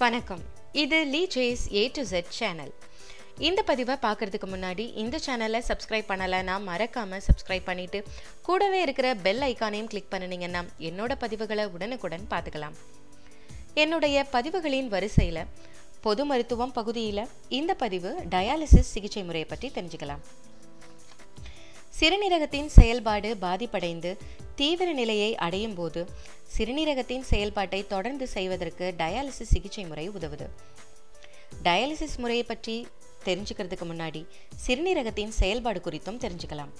வணக்கம். இது Lee Jay's A to Z channel இந்த பதிவை பார்க்கறதுக்கு முன்னாடி இந்த சேனலை சப்ஸ்கிரைப் பண்ணலைன்னா மறக்காமல் சப்ஸ்கிரைப் பண்ணிவிட்டு கூடவே இருக்கிற பெல் ஐக்கானையும் கிளிக் பண்ணினீங்கன்னா என்னோட பதிவுகளை உடனுக்குடன் பார்த்துக்கலாம். என்னுடைய பதிவுகளின் வரிசையில் பொது மருத்துவம் பகுதியில் இந்த பதிவு டயாலிசிஸ் சிகிச்சை முறையை பற்றி தெரிஞ்சுக்கலாம். சிறுநீரகத்தின் செயல்பாடு பாதிப்படைந்து தீவிர நிலையை அடையும் போது சிறுநீரகத்தின் செயல்பாட்டை தொடர்ந்து செய்வதற்கு டயாலிசிஸ் சிகிச்சை முறை உதவுது. டயாலிசிஸ் முறையை பற்றி தெரிஞ்சுக்கிறதுக்கு முன்னாடி சிறுநீரகத்தின் செயல்பாடு குறித்தும் தெரிஞ்சுக்கலாம்.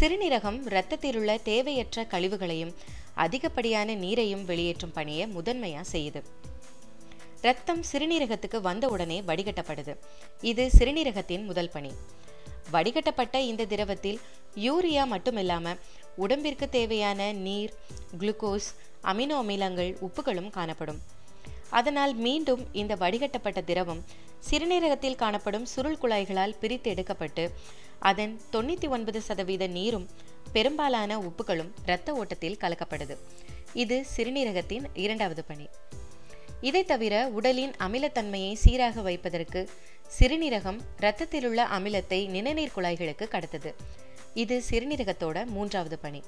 சிறுநீரகம் இரத்தத்தில் உள்ள தேவையற்ற கழிவுகளையும் அதிகப்படியான நீரையும் வெளியேற்றும் பணியை முதன்மையாக செய்யுது. ரத்தம் சிறுநீரகத்துக்கு வந்த உடனே வடிகட்டப்படுது. இது சிறுநீரகத்தின் முதல் பணி. வடிகட்டப்பட்ட இந்த திரவத்தில் யூரியா மட்டுமில்லாமல் உடம்பிற்கு தேவையான நீர் குளுக்கோஸ் அமினோ அமிலங்கள் உப்புகளும் காணப்படும். அதனால் மீண்டும் இந்த வடிகட்டப்பட்ட திரவம் சிறுநீரகத்தில் காணப்படும் சுருள் குழாய்களால் பிரித்து எடுக்கப்பட்டு அதன் தொண்ணூற்றி ஒன்பது சதவீத நீரும் பெரும்பாலான உப்புகளும் இரத்த ஓட்டத்தில் கலக்கப்படுது. இது சிறுநீரகத்தின் இரண்டாவது பணி. இதை தவிர உடலின் அமிலத்தன்மையை சீராக வைப்பதற்கு சிறுநீரகம் இரத்தத்தில் உள்ள அமிலத்தை நிணநீர் குழாய்களுக்கு கடத்துது. இது சிறுநீரகத்தோட மூன்றாவது பணி.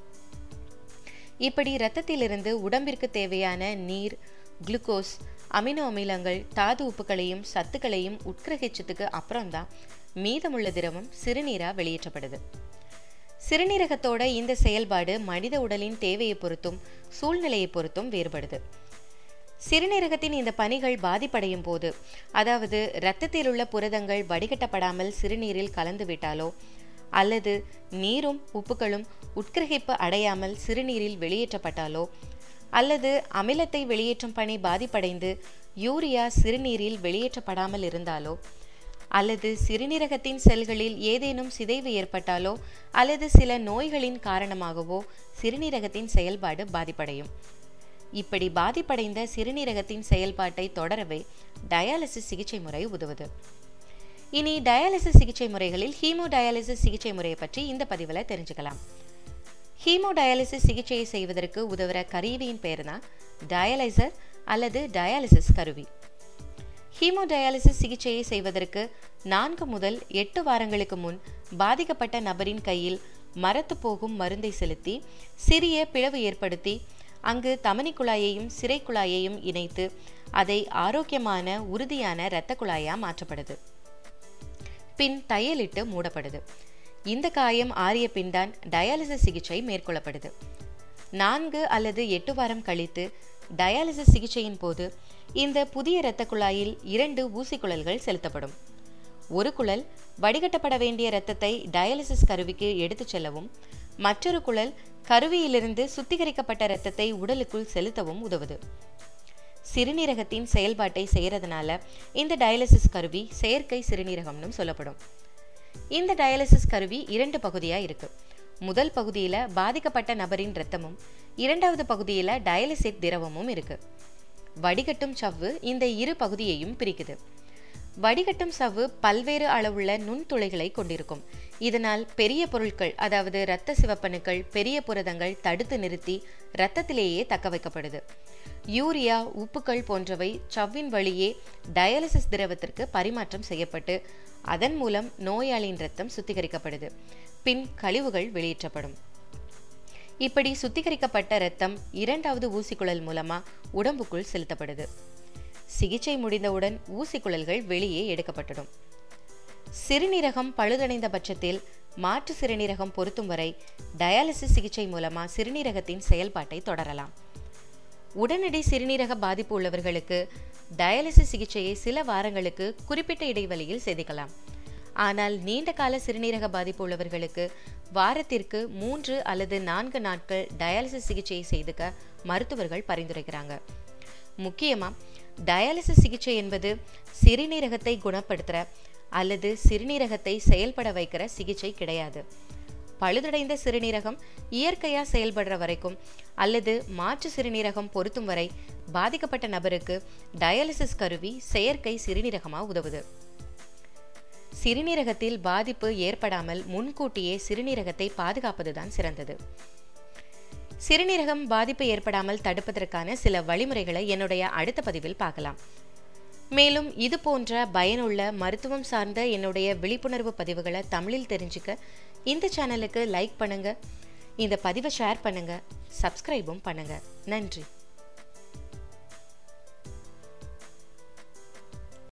இப்படி இரத்தத்திலிருந்து உடம்பிற்கு தேவையான நீர் குளுக்கோஸ் அமினோ அமிலங்கள் தாது உப்புகளையும் சத்துக்களையும் உட்கிரகிச்சதுக்கு அப்புறம்தான் மீதமுள்ள திரவம் சிறுநீரா வெளியேற்றப்படுது. சிறுநீரகத்தோட இந்த செயல்பாடு மனித உடலின் தேவையை பொறுத்தும் சூழ்நிலையை பொறுத்தும் வேறுபடுது. சிறுநீரகத்தின் இந்த பணிகள் பாதிப்படையும் போது அதாவது இரத்தத்தில் உள்ள புரதங்கள் வடிகட்டப்படாமல் சிறுநீரில் கலந்துவிட்டாலோ அல்லது நீரும் உப்புகளும் உட்கிரகிப்பு அடையாமல் சிறுநீரில் வெளியேற்றப்பட்டாலோ அல்லது அமிலத்தை வெளியேற்றும் பணி பாதிப்படைந்து யூரியா சிறுநீரில் வெளியேற்றப்படாமல் இருந்தாலோ அல்லது சிறுநீரகத்தின் செல்களில் ஏதேனும் சிதைவு ஏற்பட்டாலோ அல்லது சில நோய்களின் காரணமாகவோ சிறுநீரகத்தின் செயல்பாடு பாதிப்படையும். இப்படி பாதிப்படைந்த சிறுநீரகத்தின் செயல்பாட்டை தொடரவே டயாலிசிஸ் சிகிச்சை முறை உதவுது. இனி டயாலிசிஸ் சிகிச்சை முறைகளில் ஹீமோ டயாலிசிஸ் சிகிச்சை முறையை பற்றி இந்த பதிவில் தெரிஞ்சுக்கலாம். ஹீமோ டயாலிசிஸ் சிகிச்சையை செய்வதற்கு உதவுற கருவியின் பேர் தான் டயாலைசர் அல்லது டயாலிசிஸ் கருவி. ஹீமோ டயாலிசிஸ் சிகிச்சையை செய்வதற்கு நான்கு முதல் எட்டு வாரங்களுக்கு முன் பாதிக்கப்பட்ட நபரின் கையில் மரத்து போகும் மருந்தை செலுத்தி சிறிய பிளவு ஏற்படுத்தி அங்கு தமனி குழாயையும் சிறை குழாயையும் இணைத்து அதை ஆரோக்கியமான உறுதியான இரத்த குழாயாக மாற்றப்படுது. பின் தையலிட்டு மூடப்படுது. இந்த காயம் ஆறிய பின்தான் டயாலிசிஸ் சிகிச்சை மேற்கொள்ளப்படுது. நான்கு அல்லது எட்டு வாரம் கழித்து டயாலிசிஸ் சிகிச்சையின் போது இந்த புதிய இரத்த குழாயில் இரண்டு ஊசி குழல்கள் செலுத்தப்படும். ஒரு குழல் வடிகட்டப்பட வேண்டிய இரத்தத்தை டயாலிசிஸ் கருவிக்கு எடுத்துச் செல்லவும் மற்றொரு குழல் கருவியிலிருந்து சுத்திகரிக்கப்பட்ட இரத்தத்தை உடலுக்குள் செலுத்தவும் உதவுது. சிறுநீரகத்தின் செயல்பாட்டை செய்கிறதுனால இந்த டயாலிசிஸ் கருவி செயற்கை சிறுநீரகம்னு சொல்லப்படும். இந்த டயாலிசிஸ் கருவி இரண்டு பகுதியாக இருக்கு. முதல் பகுதியில் பாதிக்கப்பட்ட நபரின் இரத்தமும் இரண்டாவது பகுதியில் டயாலிசிட் திரவமும் இருக்கு. வடிகட்டும் சவ்வு இந்த இரு பகுதியையும் பிரிக்குது. வடிகட்டும் சவ்வு பல்வேறு அளவுள்ள நுண்துளைகளை கொண்டிருக்கும். இதனால் பெரிய பொருட்கள் அதாவது இரத்த சிவப்பணுக்கள் பெரிய புரதங்கள் தடுத்து நிறுத்தி இரத்தத்திலேயே தக்க வைக்கப்படுது. யூரியா உப்புக்கள் போன்றவை சவ்வின் வழியே டயாலிசிஸ் திரவத்திற்கு பரிமாற்றம் செய்யப்பட்டு அதன் மூலம் நோயாளியின் ரத்தம் சுத்திகரிக்கப்படுது. பின் கழிவுகள் வெளியேற்றப்படும். இப்படி சுத்திகரிக்கப்பட்ட இரத்தம் இரண்டாவது ஊசிக்குழல் மூலமா உடம்புக்குள் செலுத்தப்படுது. சிகிச்சை முடிந்தவுடன் ஊசிக்குழல்கள் வெளியே எடுக்கப்பட்டுடும். சிறுநீரகம் பழுதடைந்த பட்சத்தில் மாற்று சிறுநீரகம் பொருத்தும் வரை டயாலிசிஸ் சிகிச்சை மூலமாக சிறுநீரகத்தின் செயல்பாட்டை தொடரலாம். உடனடி சிறுநீரக பாதிப்பு உள்ளவர்களுக்கு டயாலிசிஸ் சிகிச்சையை சில வாரங்களுக்கு குறிப்பிட்ட இடைவெளியில் செதுக்கலாம் ஆனால் நீண்ட கால சிறுநீரக பாதிப்பு உள்ளவர்களுக்கு வாரத்திற்கு மூன்று அல்லது நான்கு நாட்கள் டயாலிசிஸ் சிகிச்சையை செய்துக்க மருத்துவர்கள் பரிந்துரைக்கிறாங்க. முக்கியமாக டயாலிசிஸ் சிகிச்சை என்பது சிறுநீரகத்தை குணப்படுத்துகிற அல்லது சிறுநீரகத்தை செயல்பட வைக்கிற சிகிச்சை கிடையாது. பழுதடைந்த சிறுநீரகம் இயற்கையாக செயல்படுற வரைக்கும் அல்லது மாற்று சிறுநீரகம் பொருத்தும் வரை பாதிக்கப்பட்ட நபருக்கு டயாலிசிஸ் கருவி செயற்கை சிறுநீரகமாக உதவுது. சிறுநீரகத்தில் பாதிப்பு ஏற்படாமல் முன்கூட்டியே சிறுநீரகத்தை பாதுகாப்பதுதான் சிறந்தது. சிறுநீரகம் பாதிப்பு ஏற்படாமல் தடுப்பதற்கான சில வழிமுறைகளை என்னுடைய அடுத்த பதிவில் பார்க்கலாம். மேலும் இது போன்ற பயனுள்ள மருத்துவம் சார்ந்த என்னுடைய விழிப்புணர்வு பதிவுகளை தமிழில் தெரிஞ்சுக்க இந்த சேனலுக்கு லைக் பண்ணுங்க. இந்த பதிவை ஷேர் பண்ணுங்க. சப்ஸ்கிரைபும் பண்ணுங்க. நன்றி.